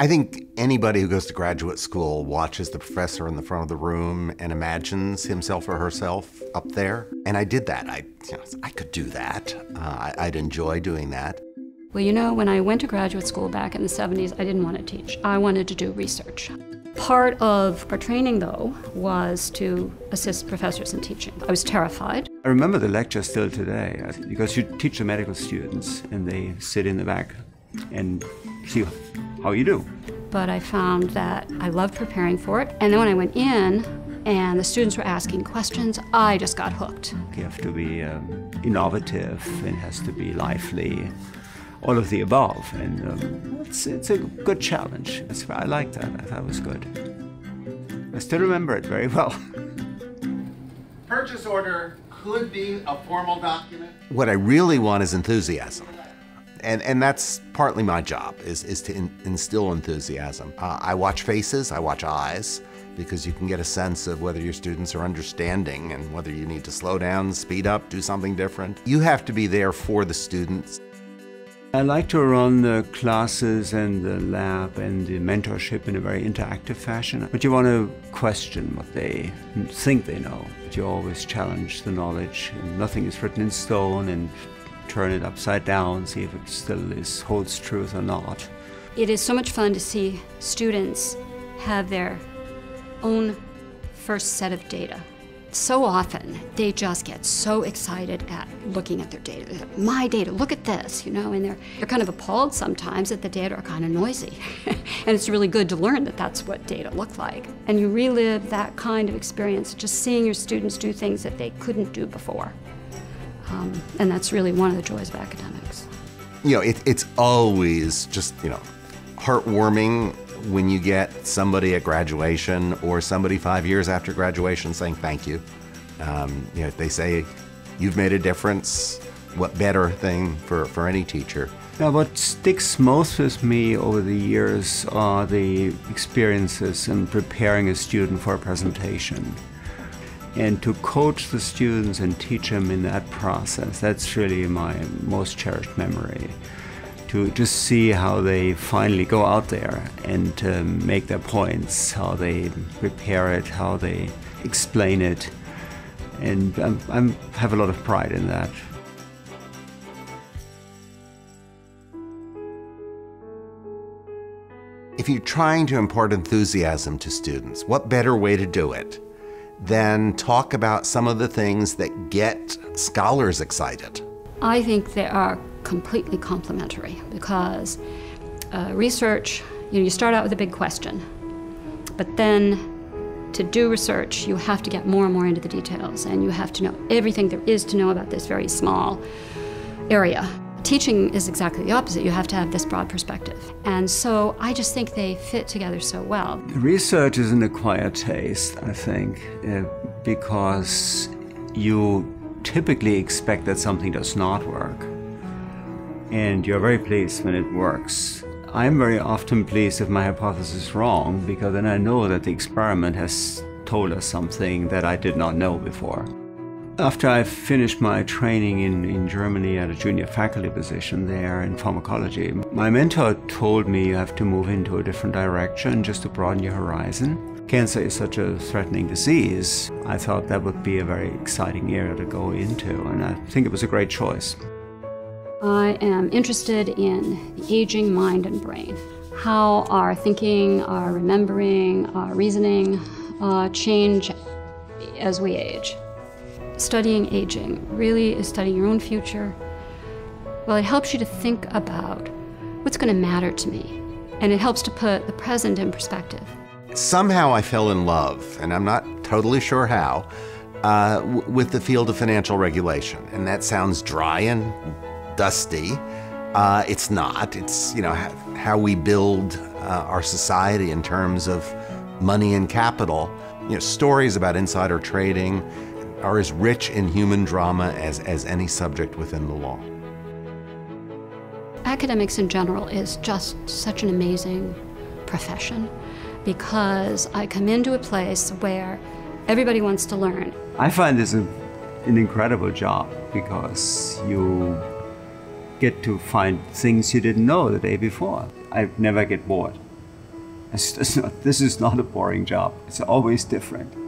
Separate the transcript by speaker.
Speaker 1: I think anybody who goes to graduate school watches the professor in the front of the room and imagines himself or herself up there. And I did that. I, you know, I could do that. Uh, I, would enjoy doing that.
Speaker 2: Well, you know, when I went to graduate school back in the 70s, I didn't want to teach. I wanted to do research. Part of our training, though, was to assist professors in teaching. I was terrified.
Speaker 3: I remember the lecture still today because you teach the medical students and they sit in the back and see how you do.
Speaker 2: But I found that I loved preparing for it. And then when I went in and the students were asking questions, I just got hooked.
Speaker 3: You have to be um, innovative, it has to be lively, all of the above. And um, it's, it's a good challenge. It's, I like that. I thought it was good. I still remember it very well.
Speaker 1: Purchase order could be a formal document. What I really want is enthusiasm and and that's partly my job is is to in, instill enthusiasm. Uh, I watch faces, I watch eyes, because you can get a sense of whether your students are understanding and whether you need to slow down, speed up, do something different. You have to be there for the students.
Speaker 3: I like to run the classes and the lab and the mentorship in a very interactive fashion. But you want to question what they think they know. You always challenge the knowledge. And nothing is written in stone and turn it upside down, see if it still is, holds truth or not.
Speaker 2: It is so much fun to see students have their own first set of data. So often, they just get so excited at looking at their data. Like, My data, look at this, you know, and they're, they're kind of appalled sometimes that the data are kind of noisy. and it's really good to learn that that's what data look like. And you relive that kind of experience, just seeing your students do things that they couldn't do before. Um, and that's really one of the joys of academics.
Speaker 1: You know, it, it's always just, you know, heartwarming when you get somebody at graduation or somebody five years after graduation saying thank you. Um, you know, they say you've made a difference. What better thing for, for any teacher?
Speaker 3: Now, what sticks most with me over the years are the experiences in preparing a student for a presentation and to coach the students and teach them in that process. That's really my most cherished memory to just see how they finally go out there and uh, make their points how they prepare it how they explain it. And i have a lot of pride in that.
Speaker 1: If you're trying to impart enthusiasm to students what better way to do it then talk about some of the things that get scholars excited.
Speaker 2: I think they are completely complementary because uh, research, you know, you start out with a big question, but then to do research, you have to get more and more into the details and you have to know everything there is to know about this very small area. Teaching is exactly the opposite. You have to have this broad perspective. And so I just think they fit together so well.
Speaker 3: Research is an acquired taste, I think, uh, because you typically expect that something does not work. And you're very pleased when it works. I'm very often pleased if my hypothesis is wrong because then I know that the experiment has told us something that I did not know before. After I finished my training in, in Germany at a junior faculty position there in pharmacology, my mentor told me you have to move into a different direction just to broaden your horizon. Cancer is such a threatening disease. I thought that would be a very exciting area to go into, and I think it was a great choice.
Speaker 2: I am interested in the aging mind and brain. How our thinking, our remembering, our reasoning uh, change as we age studying aging really is studying your own future. Well, it helps you to think about what's going to matter to me, and it helps to put the present in perspective.
Speaker 1: Somehow I fell in love, and I'm not totally sure how, uh, with the field of financial regulation. And that sounds dry and dusty. Uh, it's not. It's you know how we build uh, our society in terms of money and capital. You know, stories about insider trading, are as rich in human drama as, as any subject within the law.
Speaker 2: Academics in general is just such an amazing profession because I come into a place where everybody wants to learn.
Speaker 3: I find this a, an incredible job because you get to find things you didn't know the day before. I never get bored. It's, it's not, this is not a boring job. It's always different.